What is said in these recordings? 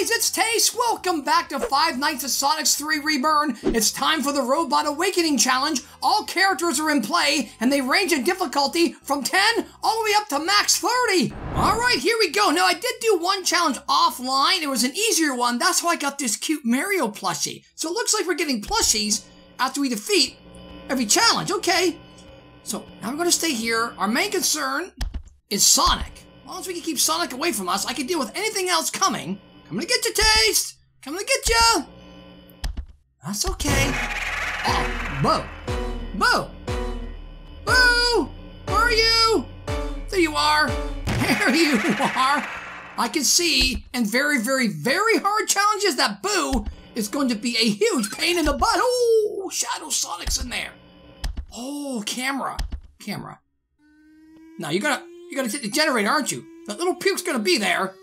guys, it's Taste. Welcome back to Five Nights at Sonic's 3 Reburn. It's time for the Robot Awakening Challenge. All characters are in play, and they range in difficulty from 10 all the way up to max 30. All right, here we go. Now, I did do one challenge offline. It was an easier one. That's why I got this cute Mario plushie. So it looks like we're getting plushies after we defeat every challenge. Okay. So now we're going to stay here. Our main concern is Sonic. As long as we can keep Sonic away from us, I can deal with anything else coming. Coming to get your Taste! Coming to get you! That's okay. Oh, Boo! Boo! Boo! Where are you? There you are! There you are! I can see and very, very, very hard challenges that Boo is going to be a huge pain in the butt. Oh, Shadow Sonic's in there. Oh, camera. Camera. Now you gotta you gotta hit the generator, aren't you? That little puke's gonna be there.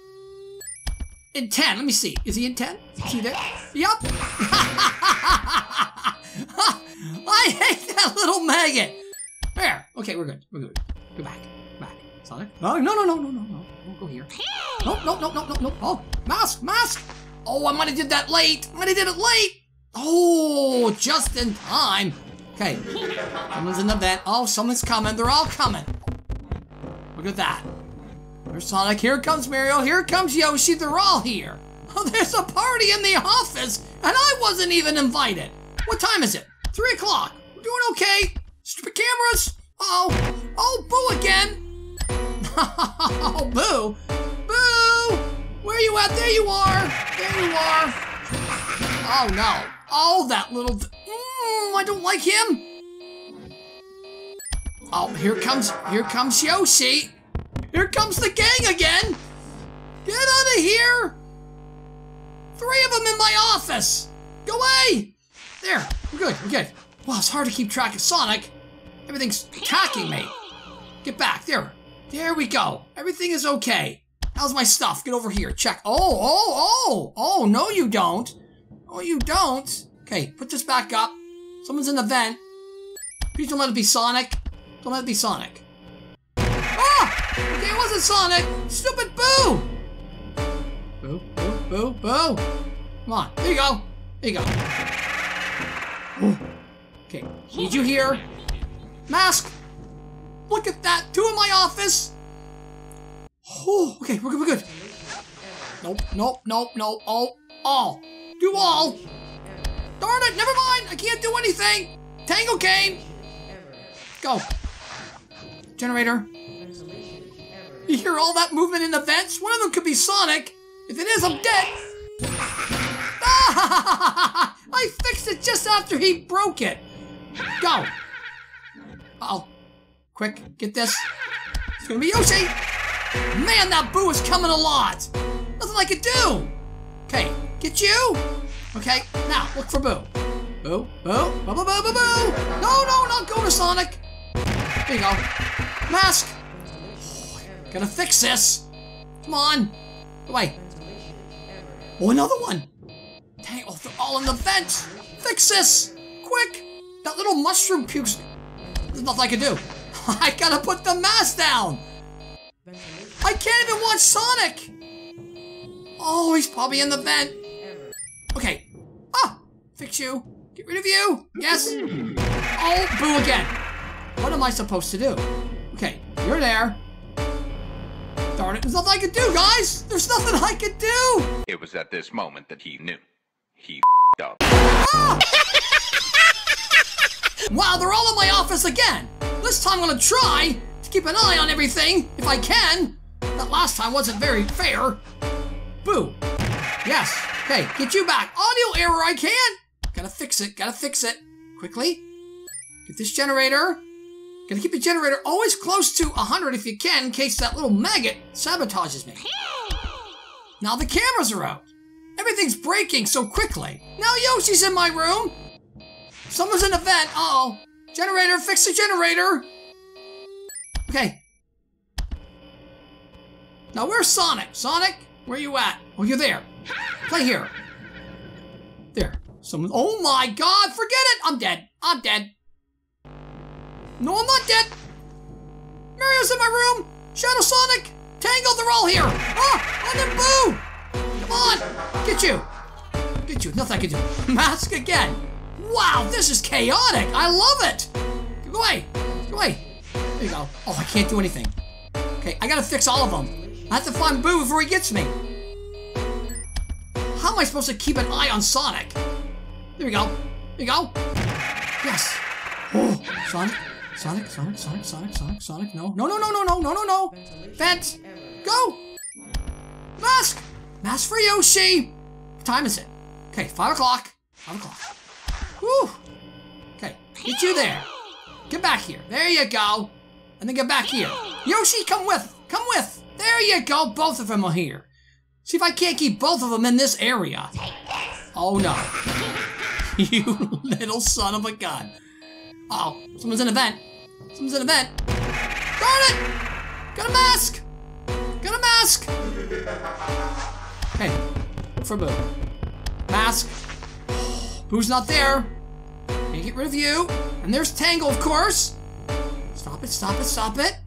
In 10, let me see. Is he in 10? Is he there? Yup. I hate that little maggot. There. Okay, we're good. We're good. Go back. Back. Sonic? No, no, no, no, no, no, no. Don't go here. No, no, no, no, no, no. Oh, mask, mask. Oh, I might have did that late. I Might have did it late. Oh, just in time. Okay. Someone's in the vent. Oh, someone's coming. They're all coming. Look at that. Sonic. Here comes Mario. Here comes Yoshi. They're all here. Oh, there's a party in the office, and I wasn't even invited. What time is it? Three o'clock. We're doing okay. Stupid cameras. Oh. Oh, Boo again. oh, Boo. Boo. Where you at? There you are. There you are. Oh, no. Oh, that little... Mm, I don't like him. Oh, here comes... Here comes Yoshi. Here comes the gang again! Get out of here! Three of them in my office! Go away! There, we're good, we're good. Wow, it's hard to keep track of Sonic. Everything's attacking me. Get back, there. There we go. Everything is okay. How's my stuff? Get over here, check. Oh, oh, oh! Oh, no you don't. Oh, you don't. Okay, put this back up. Someone's in the vent. Please don't let it be Sonic. Don't let it be Sonic. It wasn't Sonic! Stupid Boo! Boo, boo, boo, boo! Come on, there you go. There you go. Okay, need you here. Mask! Look at that! Two in my office! Oh, okay, we're good, we're good. Nope, nope, nope, nope. All, all. Do all! Darn it, never mind! I can't do anything! Tango cane! Go. Generator. You hear all that movement in the vents? One of them could be Sonic. If it is, I'm dead. Ah, I fixed it just after he broke it. Go. Uh oh. Quick, get this. It's gonna be Yoshi. Man, that boo is coming a lot. Nothing I could do. Okay, get you. Okay, now look for Boo. Boo, Boo, Boo, Boo, Boo, Boo, Boo. No, no, not go to Sonic. There you go. Mask. Gonna fix this. Come on. Away. Oh, another one. Dang, oh, they're all in the vent. Fix this. Quick. That little mushroom pukes. There's nothing I can do. I gotta put the mask down. I can't even watch Sonic. Oh, he's probably in the vent. Okay. Ah, fix you. Get rid of you. Yes. Oh, boo again. What am I supposed to do? Okay, you're there. Darn it, there's nothing I can do, guys! There's nothing I can do! It was at this moment that he knew. He up. Ah! wow, they're all in my office again! This time I'm gonna try to keep an eye on everything, if I can. That last time wasn't very fair. Boo. Yes. Hey, get you back. Audio error, I can't! Gotta fix it, gotta fix it. Quickly. Get this generator. Gotta keep the generator always close to 100 if you can in case that little maggot sabotages me. Now the cameras are out. Everything's breaking so quickly. Now Yoshi's in my room. Someone's in the vent. Uh oh Generator, fix the generator. Okay. Now where's Sonic? Sonic, where you at? Oh, you're there. Play here. There. Someone. Oh my god, forget it. I'm dead. I'm dead. No, I'm not dead. Mario's in my room. Shadow Sonic. Tangle, they're all here. Ah, and then Boo. Come on. Get you! Get you! Nothing I can do. Mask again! Wow, this is chaotic! I love it! Go away! Go away! There you go. Oh, I can't do anything. Okay, I gotta fix all of them. I have to find Boo before he gets me. How am I supposed to keep an eye on Sonic? There we go. There we go. Yes. Oh, Sonic, Sonic, Sonic, Sonic, Sonic, Sonic, Sonic, no. No, no, no, no, no, no, no, no! Vent! Go! Mask! Mask for Yoshi! What time is it? Okay, 5 o'clock. 5 o'clock. Whew! Okay, get you there. Get back here. There you go. And then get back here. Yoshi, come with! Come with! There you go! Both of them are here. See if I can't keep both of them in this area. Oh no. you little son of a gun. Oh, someone's in a vent. Someone's in a vent. Darn it! Got a mask! Got a mask! Hey, for Boo. Mask. Who's not there. Can't get rid of you. And there's Tangle, of course. Stop it, stop it, stop it.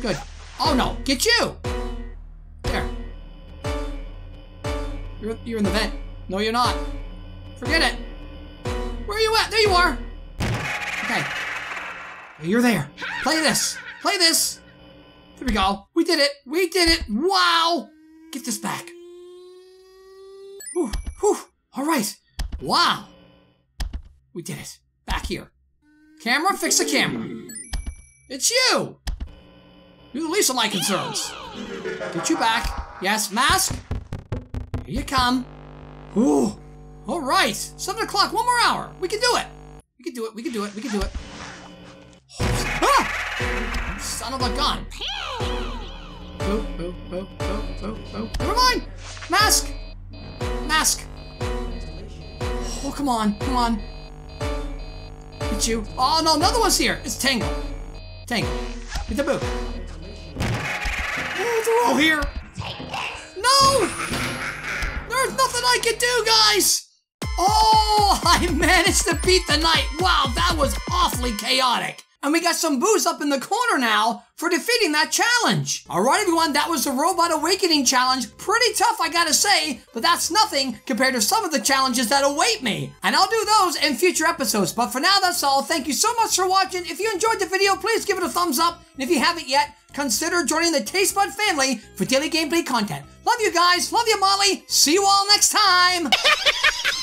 Good. Oh no, get you! There. You're, you're in the vent. No, you're not. Forget it. Where are you at? There you are. You're there. Play this. Play this. There we go. We did it. We did it. Wow. Get this back. Whew. Whew. All right. Wow. We did it. Back here. Camera, fix the camera. It's you. You're the least of my concerns. Get you back. Yes, mask. Here you come. Ooh. All right. Seven o'clock. One more hour. We can do it. We can do it. We can do it. We can do it. Son of a gun. Oh, oh, oh, oh, oh, oh. Never mind. Mask. Mask. Oh, come on. Come on. Get you. Oh, no. Another one's here. It's Tangle. Tangle. Get the boo. Oh, they're all here. No! There's nothing I can do, guys! Oh, I managed to beat the night. Wow, that was awfully chaotic. And we got some boos up in the corner now for defeating that challenge. All right, everyone, that was the Robot Awakening Challenge. Pretty tough, I gotta say, but that's nothing compared to some of the challenges that await me. And I'll do those in future episodes. But for now, that's all. Thank you so much for watching. If you enjoyed the video, please give it a thumbs up. And if you haven't yet, consider joining the Taste Bud family for daily gameplay content. Love you guys. Love you, Molly. See you all next time.